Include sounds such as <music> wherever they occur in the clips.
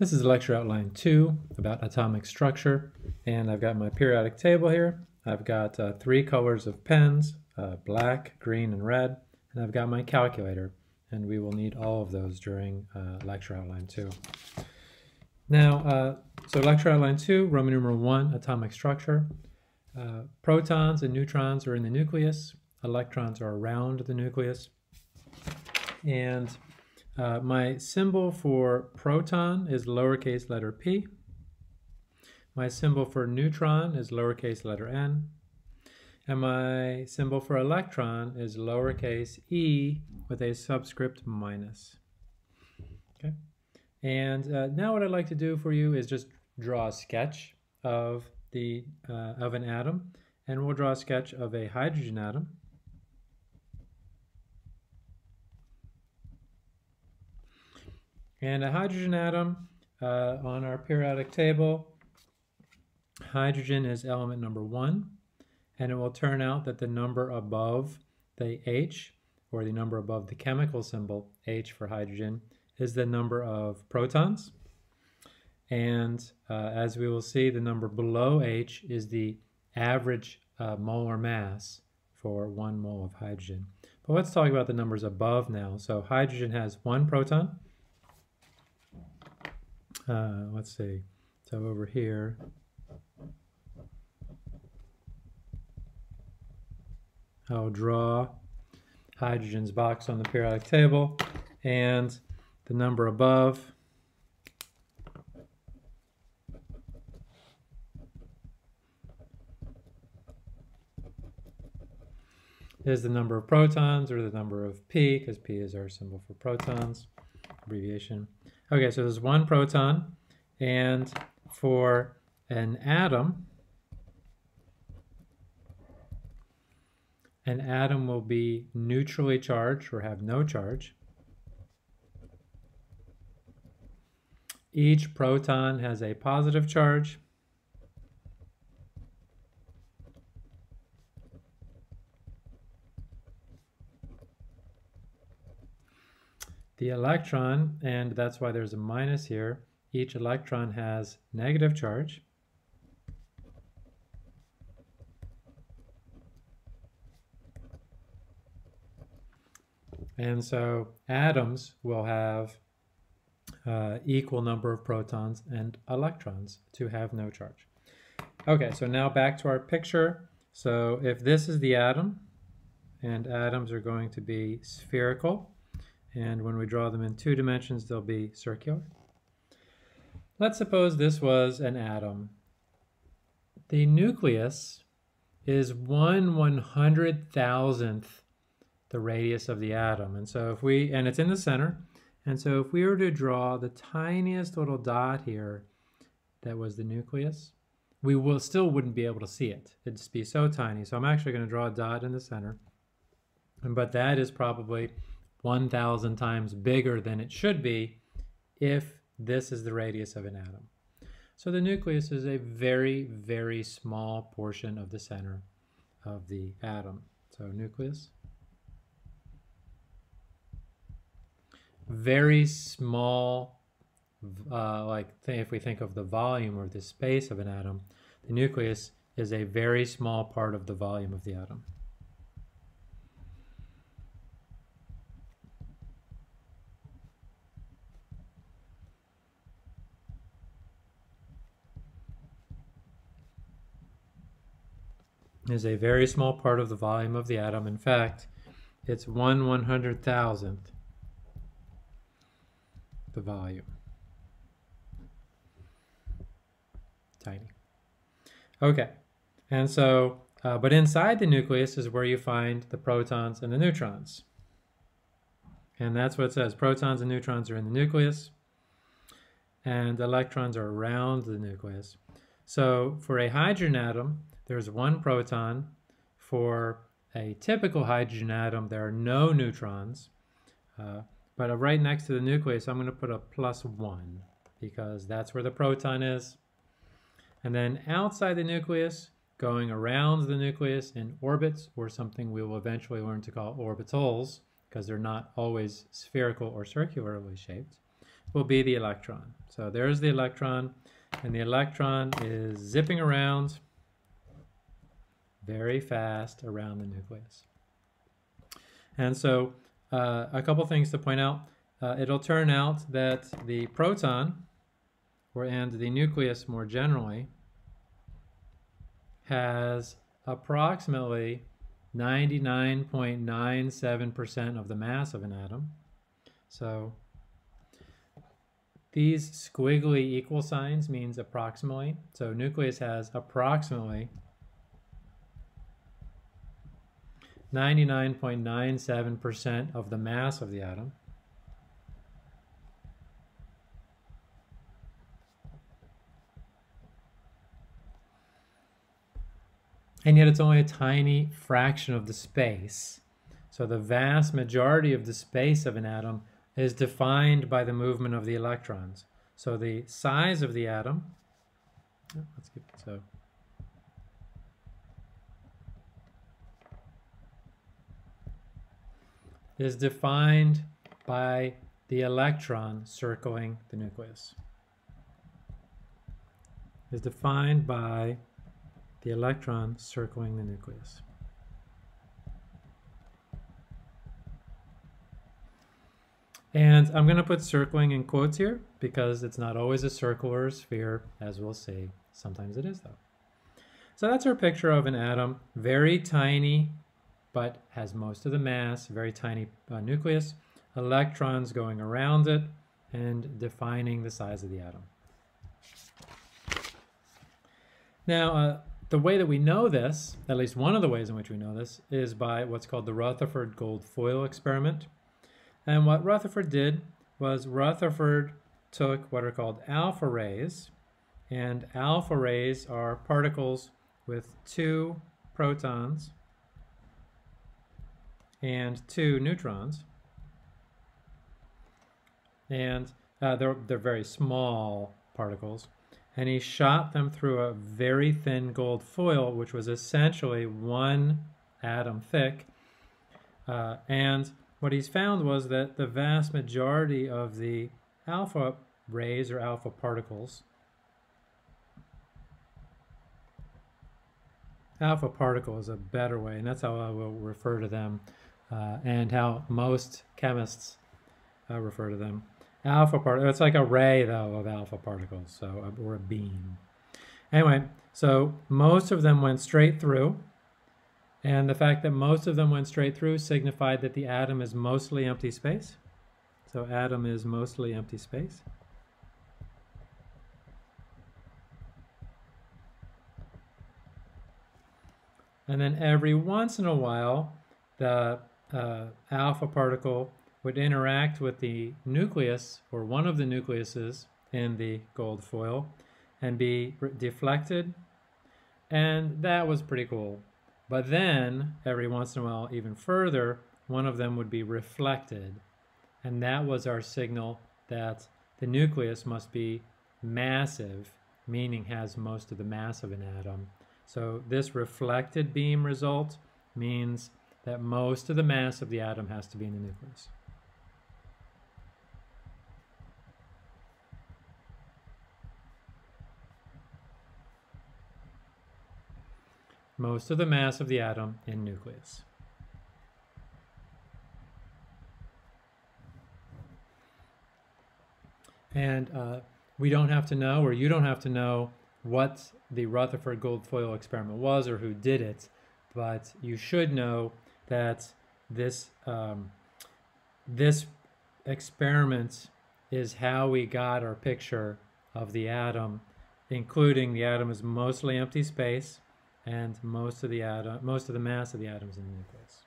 This is lecture outline two about atomic structure, and I've got my periodic table here. I've got uh, three colors of pens, uh, black, green, and red, and I've got my calculator, and we will need all of those during uh, lecture outline two. Now, uh, so lecture outline two, Roman numeral one, atomic structure. Uh, protons and neutrons are in the nucleus. Electrons are around the nucleus. And uh, my symbol for proton is lowercase letter p. My symbol for neutron is lowercase letter n. And my symbol for electron is lowercase e with a subscript minus. Okay. And uh, now what I'd like to do for you is just draw a sketch of the uh, of an atom, and we'll draw a sketch of a hydrogen atom. And a hydrogen atom uh, on our periodic table, hydrogen is element number one, and it will turn out that the number above the H, or the number above the chemical symbol H for hydrogen, is the number of protons. And uh, as we will see, the number below H is the average uh, molar mass for one mole of hydrogen. But let's talk about the numbers above now. So hydrogen has one proton, uh, let's see, so over here, I'll draw hydrogen's box on the periodic table and the number above. Is the number of protons or the number of P, because P is our symbol for protons, abbreviation. Okay, so there's one proton, and for an atom, an atom will be neutrally charged or have no charge. Each proton has a positive charge. The electron, and that's why there's a minus here, each electron has negative charge. And so atoms will have uh, equal number of protons and electrons to have no charge. Okay, so now back to our picture. So if this is the atom, and atoms are going to be spherical, and when we draw them in two dimensions, they'll be circular. Let's suppose this was an atom. The nucleus is one one hundred thousandth the radius of the atom. And so if we, and it's in the center, and so if we were to draw the tiniest little dot here that was the nucleus, we will still wouldn't be able to see it. It'd just be so tiny. So I'm actually going to draw a dot in the center. But that is probably 1,000 times bigger than it should be if this is the radius of an atom. So the nucleus is a very, very small portion of the center of the atom. So nucleus. Very small, uh, like if we think of the volume or the space of an atom, the nucleus is a very small part of the volume of the atom. Is a very small part of the volume of the atom. In fact, it's 1 one hundred thousandth the volume. Tiny. Okay, and so, uh, but inside the nucleus is where you find the protons and the neutrons. And that's what it says. Protons and neutrons are in the nucleus, and electrons are around the nucleus. So for a hydrogen atom, there's one proton. For a typical hydrogen atom, there are no neutrons. Uh, but right next to the nucleus, I'm going to put a plus one because that's where the proton is. And then outside the nucleus, going around the nucleus in orbits, or something we will eventually learn to call orbitals, because they're not always spherical or circularly shaped. will be the electron. So there's the electron, and the electron is zipping around very fast around the nucleus. And so uh, a couple things to point out. Uh, it'll turn out that the proton, or and the nucleus more generally, has approximately 99.97% of the mass of an atom. So these squiggly equal signs means approximately. So nucleus has approximately 99.97% of the mass of the atom. And yet it's only a tiny fraction of the space. So the vast majority of the space of an atom is defined by the movement of the electrons. So the size of the atom, let's get, so is defined by the electron circling the nucleus. Is defined by the electron circling the nucleus. And I'm going to put circling in quotes here because it's not always a circle or a sphere, as we'll see. Sometimes it is, though. So that's our picture of an atom, very tiny, but has most of the mass, very tiny uh, nucleus, electrons going around it, and defining the size of the atom. Now, uh, the way that we know this, at least one of the ways in which we know this, is by what's called the Rutherford gold foil experiment. And what Rutherford did was Rutherford took what are called alpha rays, and alpha rays are particles with two protons and two neutrons. And uh, they're, they're very small particles. And he shot them through a very thin gold foil, which was essentially one atom thick. Uh, and what he's found was that the vast majority of the alpha rays or alpha particles alpha particle is a better way, and that's how I will refer to them uh, and how most chemists uh, refer to them. Alpha particle, it's like a ray though of alpha particles, so or a beam. Anyway, so most of them went straight through, and the fact that most of them went straight through signified that the atom is mostly empty space. So atom is mostly empty space. And then every once in a while, the uh, alpha particle would interact with the nucleus or one of the nucleuses in the gold foil and be deflected. And that was pretty cool. But then, every once in a while, even further, one of them would be reflected. And that was our signal that the nucleus must be massive, meaning has most of the mass of an atom. So this reflected beam result means that most of the mass of the atom has to be in the nucleus. Most of the mass of the atom in nucleus. And uh, we don't have to know, or you don't have to know, what the Rutherford gold foil experiment was or who did it, but you should know that this um, this experiment is how we got our picture of the atom, including the atom is mostly empty space, and most of the atom, most of the mass of the atoms in the nucleus.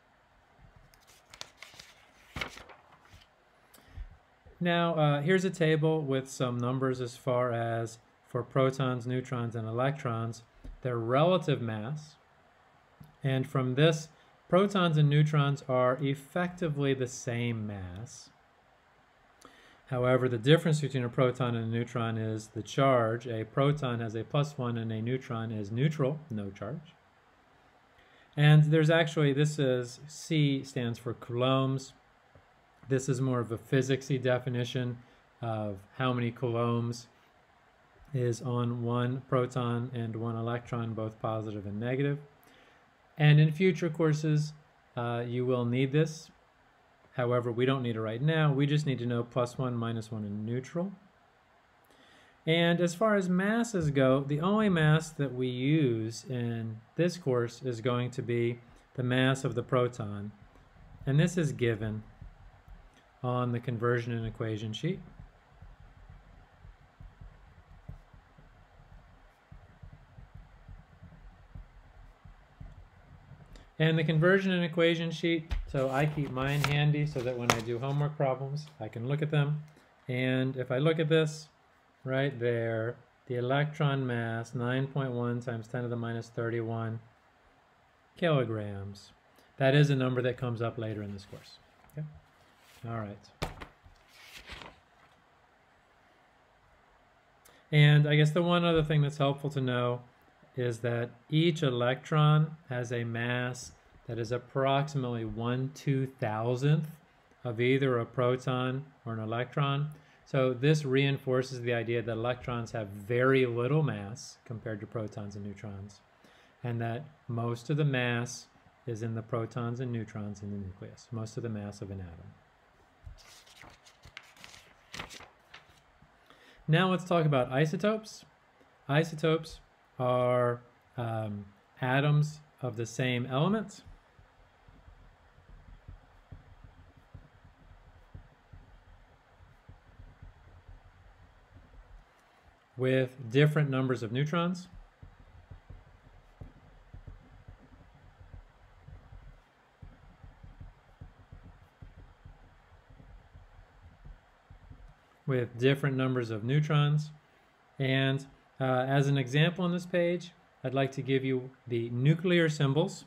Now, uh, here's a table with some numbers as far as for protons, neutrons, and electrons, their relative mass. And from this, Protons and neutrons are effectively the same mass. However, the difference between a proton and a neutron is the charge. A proton has a plus one and a neutron is neutral, no charge. And there's actually, this is, C stands for coulombs. This is more of a physicsy definition. of how many coulombs is on one proton and one electron, both positive and negative. And in future courses, uh, you will need this. However, we don't need it right now. We just need to know plus one, minus one and neutral. And as far as masses go, the only mass that we use in this course is going to be the mass of the proton. And this is given on the conversion and equation sheet. And the conversion and equation sheet, so I keep mine handy so that when I do homework problems, I can look at them. And if I look at this, right there, the electron mass, 9.1 times 10 to the minus 31 kilograms. That is a number that comes up later in this course. Okay? All right. And I guess the one other thing that's helpful to know is that each electron has a mass that is approximately 1 2,000th of either a proton or an electron. So this reinforces the idea that electrons have very little mass compared to protons and neutrons, and that most of the mass is in the protons and neutrons in the nucleus, most of the mass of an atom. Now let's talk about isotopes. Isotopes are um, atoms of the same element. with different numbers of neutrons. with different numbers of neutrons and uh, as an example on this page, I'd like to give you the nuclear symbols.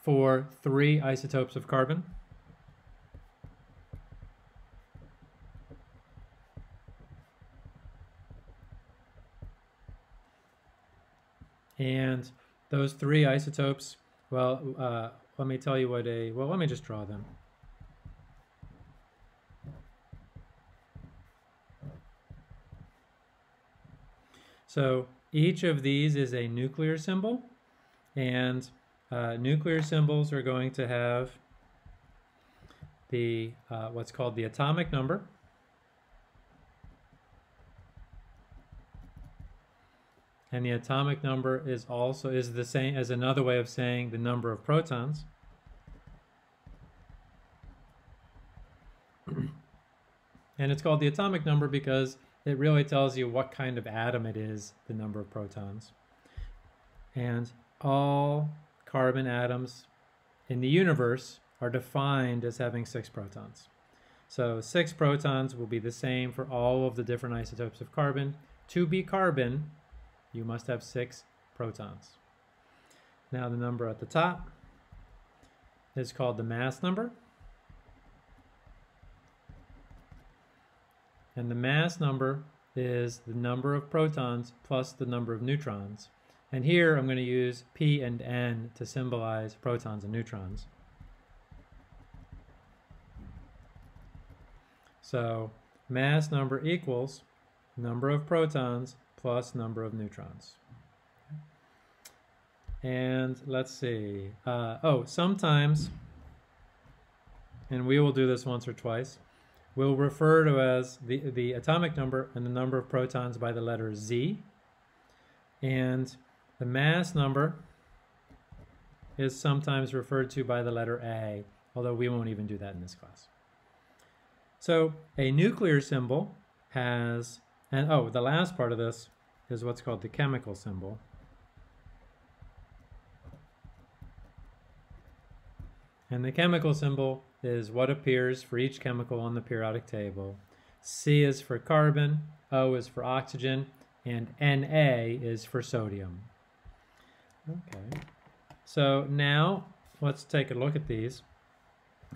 for three isotopes of carbon. And those three isotopes, well, uh, let me tell you what a, well, let me just draw them. So each of these is a nuclear symbol, and uh, nuclear symbols are going to have the uh, what's called the atomic number. And the atomic number is also is the same as another way of saying the number of protons. <clears throat> and it's called the atomic number because it really tells you what kind of atom it is, the number of protons. And all carbon atoms in the universe are defined as having six protons. So six protons will be the same for all of the different isotopes of carbon. To be carbon, you must have six protons. Now the number at the top is called the mass number. And the mass number is the number of protons plus the number of neutrons. And here I'm going to use P and N to symbolize protons and neutrons. So mass number equals number of protons plus number of neutrons. And let's see. Uh, oh, sometimes, and we will do this once or twice, we'll refer to as the, the atomic number and the number of protons by the letter Z. And the mass number is sometimes referred to by the letter A, although we won't even do that in this class. So a nuclear symbol has, and oh, the last part of this is what's called the chemical symbol. And the chemical symbol is what appears for each chemical on the periodic table. C is for carbon, O is for oxygen, and Na is for sodium. Okay, so now let's take a look at these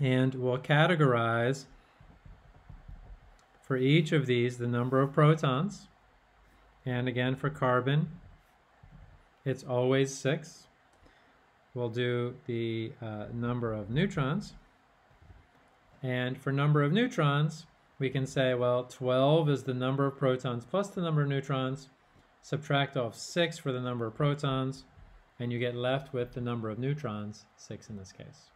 and we'll categorize for each of these the number of protons. And again, for carbon, it's always six. we'll do the uh, number of neutrons. And for number of neutrons, we can say, well, 12 is the number of protons plus the number of neutrons. Subtract off 6 for the number of protons, and you get left with the number of neutrons, 6 in this case.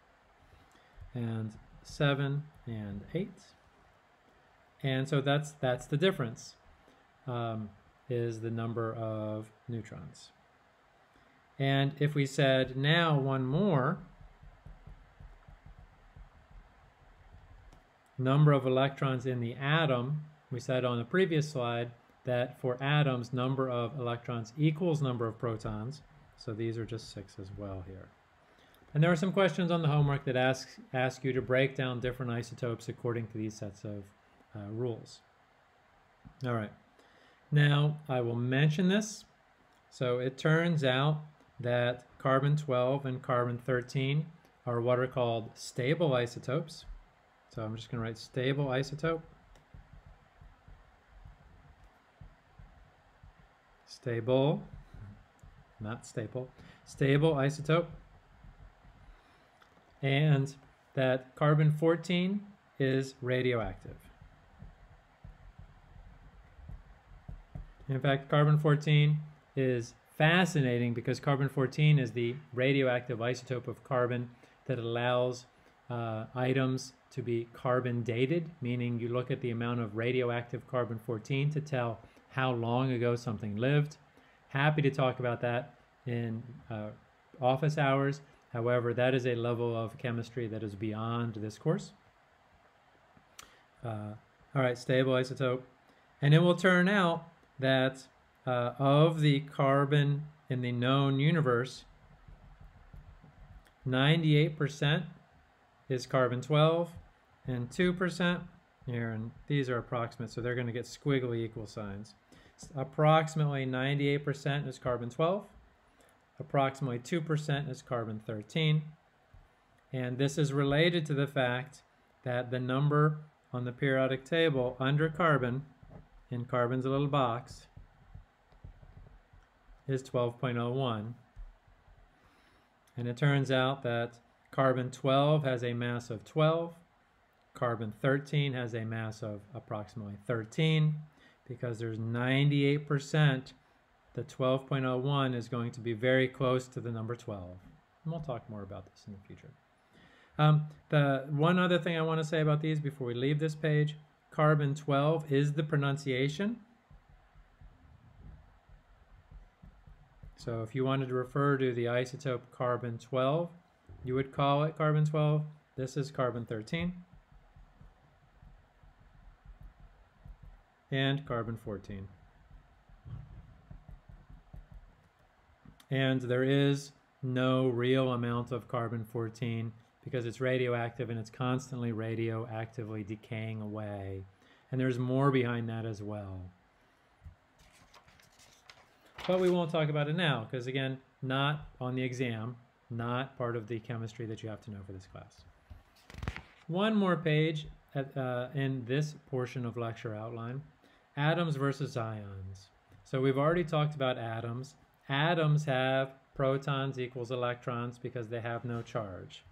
And 7 and 8. And so that's, that's the difference, um, is the number of neutrons. And if we said now one more, number of electrons in the atom, we said on the previous slide that for atoms, number of electrons equals number of protons. So these are just six as well here. And there are some questions on the homework that ask, ask you to break down different isotopes according to these sets of uh, rules. All right. Now, I will mention this. So it turns out that carbon 12 and carbon 13 are what are called stable isotopes. So I'm just going to write stable isotope. Stable, not staple, stable isotope. And that carbon 14 is radioactive. In fact, carbon 14 is fascinating because carbon 14 is the radioactive isotope of carbon that allows uh, items to be carbon dated, meaning you look at the amount of radioactive carbon 14 to tell how long ago something lived. Happy to talk about that in uh, office hours. However, that is a level of chemistry that is beyond this course. Uh, all right, stable isotope. And it will turn out that uh, of the carbon in the known universe, 98% is carbon 12 and 2% here, and these are approximate, so they're going to get squiggly equal signs. Approximately 98% is carbon 12, approximately 2% is carbon 13, and this is related to the fact that the number on the periodic table under carbon, in carbon's little box, is 12.01. And it turns out that carbon 12 has a mass of 12, carbon 13 has a mass of approximately 13, because there's 98%, the 12.01 is going to be very close to the number 12. And we'll talk more about this in the future. Um, the one other thing I want to say about these before we leave this page, carbon 12 is the pronunciation. So if you wanted to refer to the isotope carbon 12, you would call it carbon 12. This is carbon 13. And carbon 14. And there is no real amount of carbon 14 because it's radioactive and it's constantly radioactively decaying away. And there's more behind that as well. But we won't talk about it now because, again, not on the exam, not part of the chemistry that you have to know for this class. One more page at, uh, in this portion of lecture outline, atoms versus ions. So we've already talked about atoms. Atoms have protons equals electrons because they have no charge.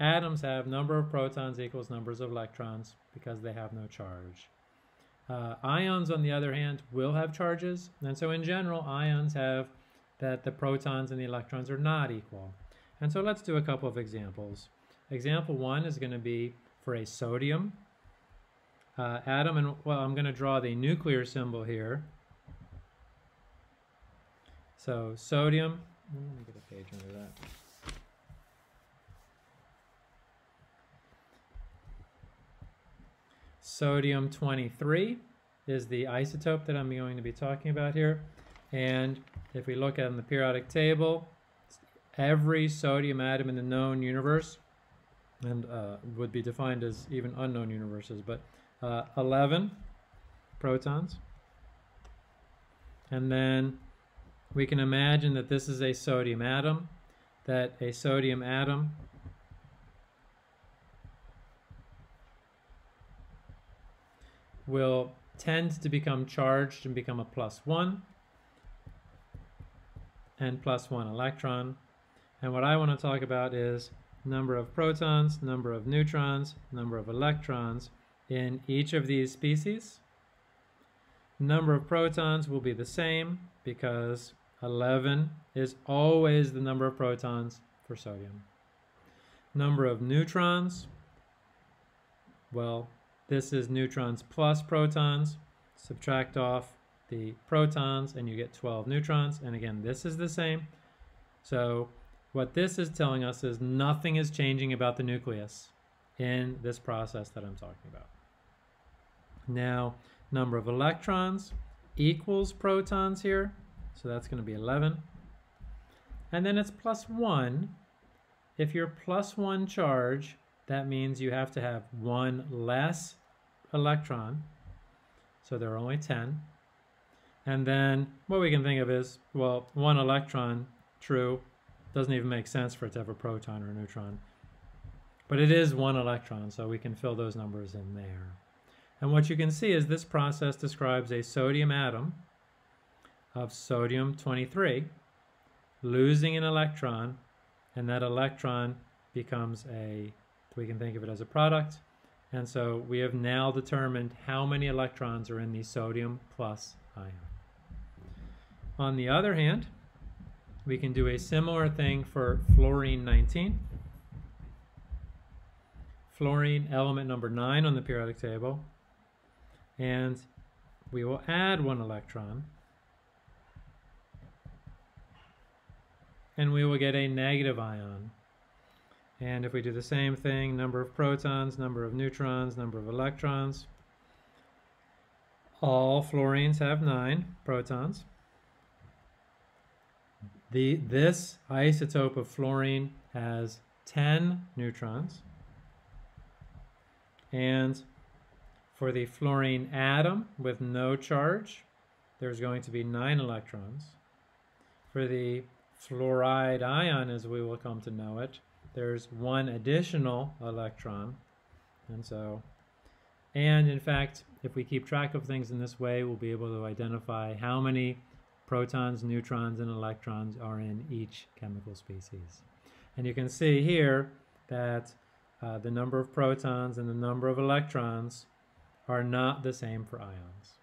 Atoms have number of protons equals numbers of electrons because they have no charge. Uh, ions, on the other hand, will have charges. And so in general, ions have that the protons and the electrons are not equal. And so let's do a couple of examples. Example one is going to be for a sodium uh, atom. And well, I'm going to draw the nuclear symbol here. So sodium, let me get a page under that. Sodium 23 is the isotope that I'm going to be talking about here. And if we look at the periodic table, every sodium atom in the known universe, and uh, would be defined as even unknown universes, but uh, 11 protons. And then we can imagine that this is a sodium atom, that a sodium atom will tend to become charged and become a plus one and plus one electron. And what I want to talk about is number of protons, number of neutrons, number of electrons in each of these species. Number of protons will be the same because 11 is always the number of protons for sodium. Number of neutrons, well, this is neutrons plus protons. Subtract off the protons and you get 12 neutrons. And again, this is the same. So what this is telling us is nothing is changing about the nucleus in this process that I'm talking about. Now, number of electrons equals protons here. So that's going to be 11. And then it's plus 1. If you're plus 1 charge, that means you have to have one less electron. So there are only 10. And then what we can think of is, well, one electron, true, doesn't even make sense for it to have a proton or a neutron. But it is one electron, so we can fill those numbers in there. And what you can see is this process describes a sodium atom of sodium 23 losing an electron, and that electron becomes a, we can think of it as a product. And so we have now determined how many electrons are in the sodium plus ion. On the other hand, we can do a similar thing for fluorine 19. Fluorine element number 9 on the periodic table. And we will add one electron. And we will get a negative ion. And if we do the same thing, number of protons, number of neutrons, number of electrons, all fluorines have 9 protons. The, this isotope of fluorine has 10 neutrons. And for the fluorine atom with no charge, there's going to be 9 electrons. For the fluoride ion, as we will come to know it, there's one additional electron. And so, and in fact, if we keep track of things in this way, we'll be able to identify how many protons, neutrons, and electrons are in each chemical species. And you can see here that uh, the number of protons and the number of electrons are not the same for ions.